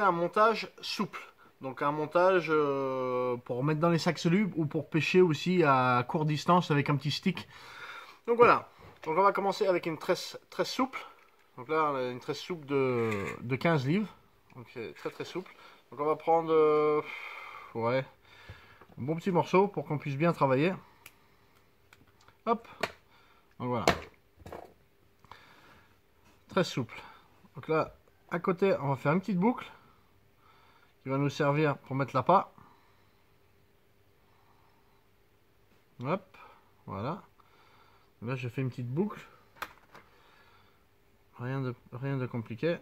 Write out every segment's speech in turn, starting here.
un montage souple. Donc un montage euh, pour mettre dans les sacs solubles ou pour pêcher aussi à courte distance avec un petit stick. Donc voilà, donc on va commencer avec une tresse, tresse souple. Donc là une tresse souple de, de 15 livres, donc c'est très très souple. Donc on va prendre euh, ouais, un bon petit morceau pour qu'on puisse bien travailler. Hop, donc voilà, très souple. Donc là, à côté, on va faire une petite boucle va nous servir pour mettre l'appât. Hop, voilà. Là, je fais une petite boucle. Rien de, rien de compliqué.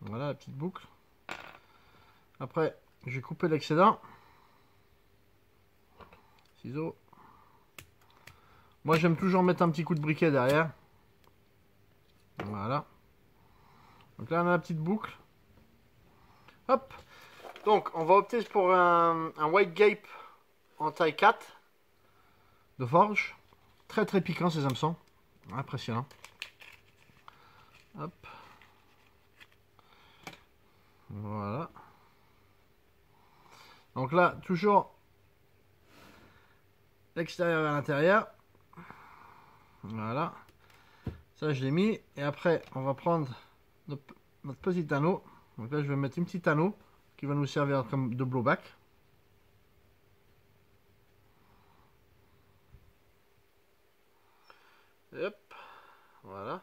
Voilà la petite boucle. Après, je vais couper l'excédent. Ciseaux. Moi, j'aime toujours mettre un petit coup de briquet derrière. Voilà. Donc là, on a la petite boucle. Hop. Donc, on va opter pour un, white gape en taille 4 de forge. Très très piquant ces hameçons. Impressionnant. Hop. Voilà. Donc là, toujours l'extérieur vers l'intérieur. Voilà. Ça, je l'ai mis. Et après, on va prendre notre, petit anneau. Donc là, je vais mettre une petite anneau qui va nous servir comme de blowback. Hop, voilà.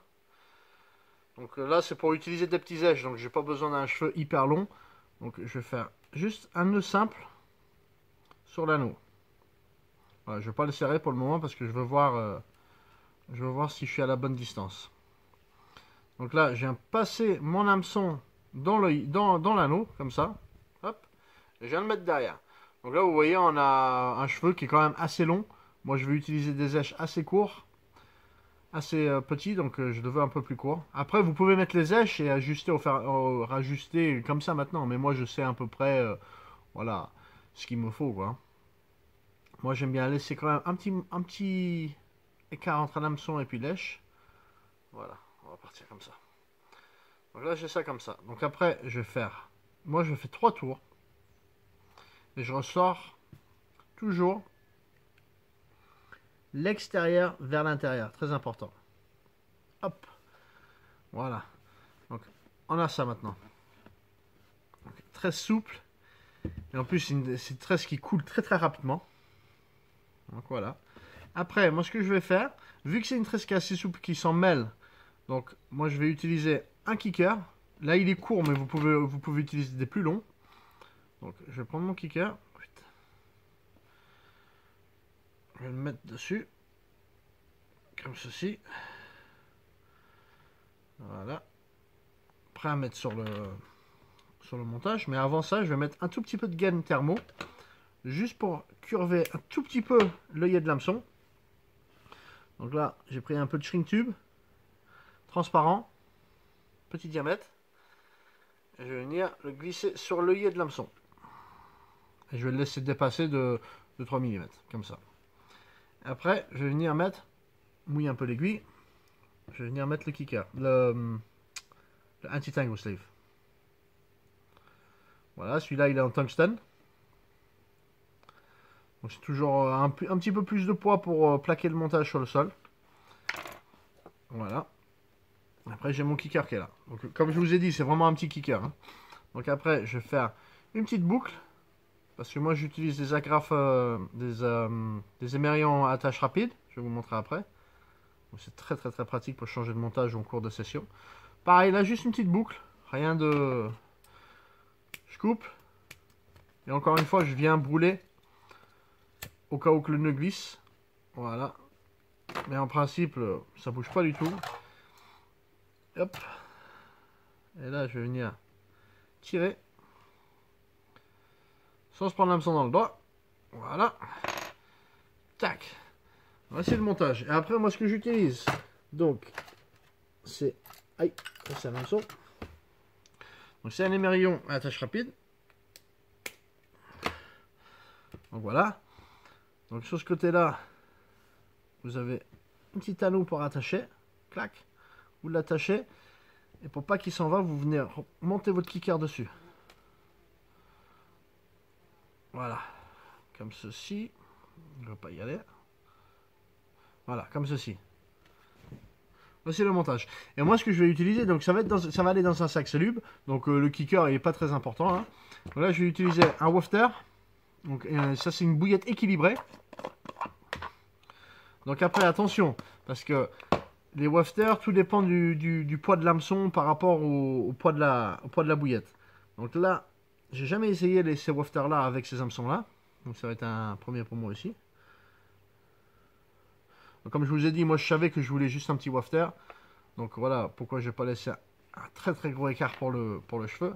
Donc euh, là, c'est pour utiliser des petits èches, donc j'ai pas besoin d'un cheveu hyper long. Donc je vais faire juste un nœud simple sur l'anneau. Voilà, je vais pas le serrer pour le moment parce que je veux voir, euh, je veux voir si je suis à la bonne distance. Donc là, je viens passer mon hameçon dans l'anneau, dans, dans comme ça. Hop. Et je viens le mettre derrière. Donc là, vous voyez, on a un cheveu qui est quand même assez long. Moi, je vais utiliser des èches assez courts. Assez euh, petits, donc euh, je devais un peu plus court. Après, vous pouvez mettre les èches et ajuster, au faire, rajuster comme ça maintenant. Mais moi, je sais à peu près, euh, voilà, ce qu'il me faut, quoi. Moi, j'aime bien laisser quand même un petit, un petit écart entre l'hameçon et puis l'èche. Voilà on va partir comme ça. Donc là, j'ai ça comme ça. Donc après, je vais faire... Moi, je fais trois tours. Et je ressors toujours l'extérieur vers l'intérieur. Très important. Hop. Voilà. Donc, on a ça maintenant. très souple. Et en plus, c'est une, une tresse qui coule très très rapidement. Donc voilà. Après, moi, ce que je vais faire, vu que c'est une tresse qui est assez souple, qui s'en mêle donc, moi, je vais utiliser un kicker. Là, il est court, mais vous pouvez, vous pouvez utiliser des plus longs. Donc, je vais prendre mon kicker. Je vais le mettre dessus. Comme ceci. Voilà. Prêt à mettre sur le, sur le montage. Mais avant ça, je vais mettre un tout petit peu de gaine thermo. Juste pour curver un tout petit peu l'œillet de l'hameçon. Donc là, j'ai pris un peu de shrink tube transparent, petit diamètre. Je vais venir le glisser sur l'œillet de l'hameçon. Et je vais le laisser dépasser de, 3 mm, comme ça. Après, je vais venir mettre, mouiller un peu l'aiguille, je vais venir mettre le kicker, le, anti-tangle sleeve. Voilà, celui-là il est en tungstène. Donc c'est toujours un, un, petit peu plus de poids pour euh, plaquer le montage sur le sol. Voilà. Après, j'ai mon kicker qui est là. Donc, comme je vous ai dit, c'est vraiment un petit kicker. Hein. Donc après, je vais faire une petite boucle. Parce que moi, j'utilise des agrafes, euh, des, euh, des à attache rapide. Je vais vous montrer après. C'est très très très pratique pour changer de montage en cours de session. Pareil, là, juste une petite boucle. Rien de... Je coupe. Et encore une fois, je viens brûler. Au cas où que le nœud glisse. Voilà. Mais en principe, ça bouge pas du tout. Hop. Et là, je vais venir tirer. Sans se prendre l'hameçon dans le doigt. Voilà. Tac. Voici le montage. Et après, moi, ce que j'utilise, donc, c'est... Aïe, c'est un hameçon. Donc, c'est un émerillon à attache rapide. Donc, voilà. Donc, sur ce côté-là, vous avez un petit anneau pour attacher. Clac vous l'attachez. Et pour pas qu'il s'en va, vous venez monter votre kicker dessus. Voilà. Comme ceci. Je ne vais pas y aller. Voilà, comme ceci. Voici le montage. Et moi, ce que je vais utiliser, donc ça va, être dans, ça va aller dans un sac solube. Donc euh, le kicker, il n'est pas très important. Hein. là, je vais utiliser un wafter. Donc euh, ça, c'est une bouillette équilibrée. Donc après, attention, parce que les wafters, tout dépend du, poids de l'hameçon par rapport au, poids de la, poids de la bouillette. Donc là, j'ai jamais essayé les, ces wafters là avec ces hameçons là. Donc ça va être un premier pour moi aussi. comme je vous ai dit, moi je savais que je voulais juste un petit wafter. Donc voilà pourquoi je n'ai pas laissé un très très gros écart pour le, pour le cheveu.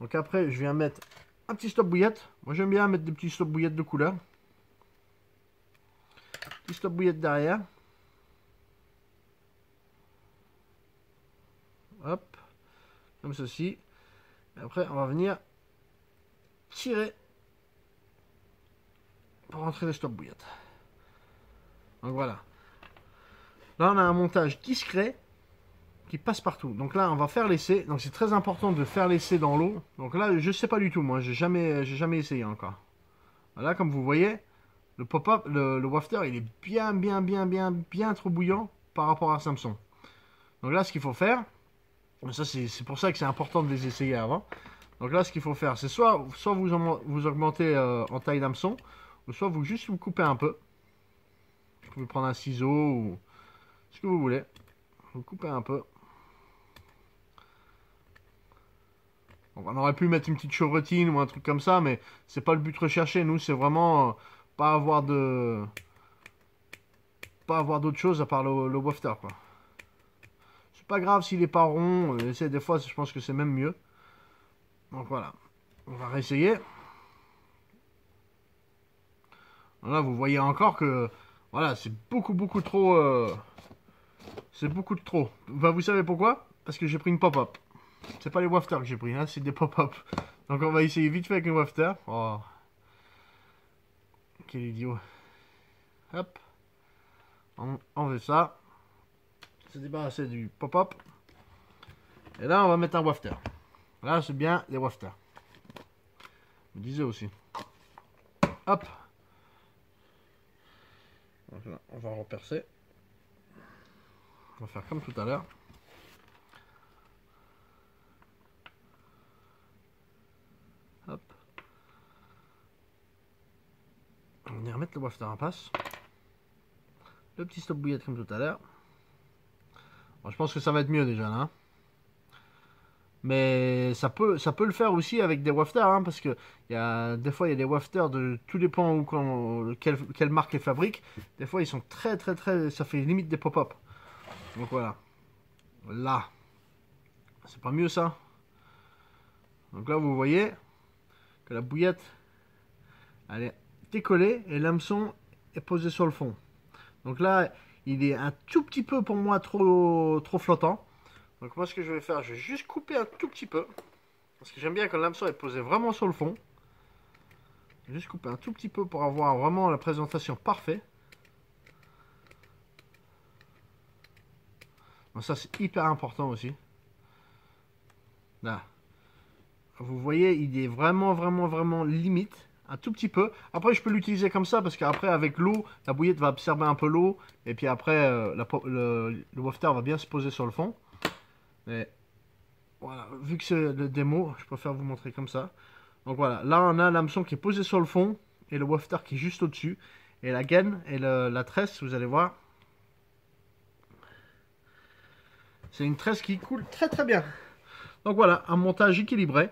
Donc après, je viens mettre un petit stop bouillette. Moi j'aime bien mettre des petits stop bouillettes de couleur. Petit stop bouillette derrière. Hop. Comme ceci. après, on va venir tirer pour rentrer les stop bouillettes. Donc voilà. Là, on a un montage discret qui passe partout. Donc là, on va faire l'essai. Donc c'est très important de faire l'essai dans l'eau. Donc là, je sais pas du tout. Moi, j'ai jamais, j'ai jamais essayé encore. Voilà, comme vous voyez, le pop-up, le, le, wafter, il est bien, bien, bien, bien, bien trop bouillant par rapport à Samsung. Donc là, ce qu'il faut faire, ça c'est pour ça que c'est important de les essayer avant. Donc là, ce qu'il faut faire, c'est soit, soit vous, vous augmentez euh, en taille d'hameçon, ou soit vous juste vous coupez un peu. Vous pouvez prendre un ciseau ou ce que vous voulez. Vous coupez un peu. on aurait pu mettre une petite chevretine ou un truc comme ça, mais c'est pas le but recherché. Nous, c'est vraiment euh, pas avoir de... Pas avoir d'autre chose à part le, le wafter, quoi. Pas grave s'il est pas rond. Euh, des fois, je pense que c'est même mieux. Donc voilà. On va réessayer. Là, vous voyez encore que... Voilà, c'est beaucoup, beaucoup trop... Euh, c'est beaucoup de trop. vous savez pourquoi? Parce que j'ai pris une pop-up. C'est pas les wafters que j'ai pris, hein, c'est des pop-up. Donc on va essayer vite fait avec une wafter. Oh. Quel idiot. Hop. On enlève ça. Se débarrasser du pop-up. Et là, on va mettre un wafter. Là, c'est bien les wafters. Je me disais aussi. Hop. On va repercer. On va faire comme tout à l'heure. Hop. On va venir mettre le wafter en passe. Le petit stop bouillette comme tout à l'heure. Je pense que ça va être mieux déjà là. Hein. Mais ça peut, ça peut le faire aussi avec des wafters, hein, parce que y a, des fois il y a des wafters de tout dépend où quand, quelle, quelle, marque les fabrique. Des fois ils sont très très très, ça fait limite des pop-up. Donc voilà. Là, c'est pas mieux ça. Donc là vous voyez que la bouillette, elle est décollée et l'hameçon est posé sur le fond. Donc là, il est un tout petit peu pour moi trop, trop flottant. Donc moi ce que je vais faire, je vais juste couper un tout petit peu. Parce que j'aime bien quand l'hameçon est posé vraiment sur le fond. Juste couper un tout petit peu pour avoir vraiment la présentation parfaite. ça c'est hyper important aussi. Là. Vous voyez, il est vraiment, vraiment, vraiment limite. Un tout petit peu. Après, je peux l'utiliser comme ça parce qu'après, avec l'eau, la bouillette va absorber un peu l'eau. Et puis après, euh, le, le wafter va bien se poser sur le fond. Mais voilà, vu que c'est le démo, je préfère vous montrer comme ça. Donc voilà, là on a l'hameçon qui est posé sur le fond et le wafter qui est juste au-dessus. Et la gaine et la tresse, vous allez voir. C'est une tresse qui coule très très bien. Donc voilà, un montage équilibré.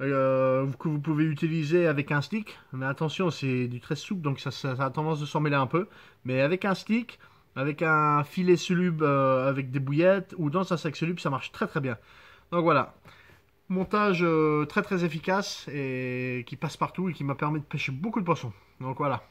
Euh, que vous pouvez utiliser avec un stick. Mais attention, c'est du tresse souple, donc ça, a tendance de s'emmêler un peu. Mais avec un stick, avec un filet soluble euh, avec des bouillettes ou dans un sac soluble, ça marche très très bien. Donc voilà, montage euh, très très efficace et qui passe partout et qui m'a permis de pêcher beaucoup de poissons. Donc voilà.